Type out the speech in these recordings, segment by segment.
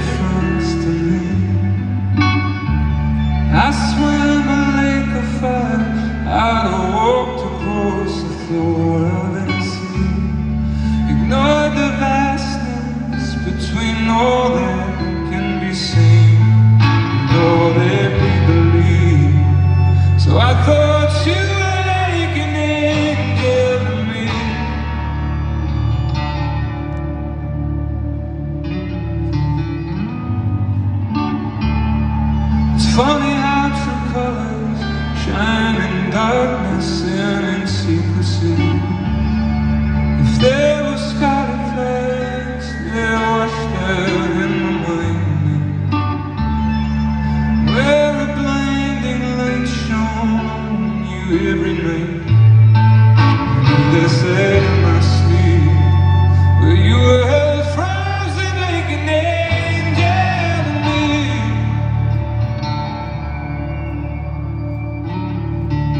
different hurt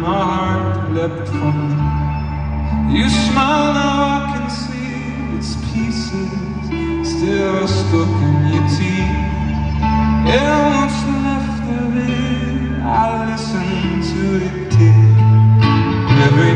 my heart leapt from me. You smile, now I can see its pieces still stuck in your teeth. And what's left of it, I listen to it tick. Every